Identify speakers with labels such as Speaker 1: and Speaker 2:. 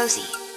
Speaker 1: Rosie.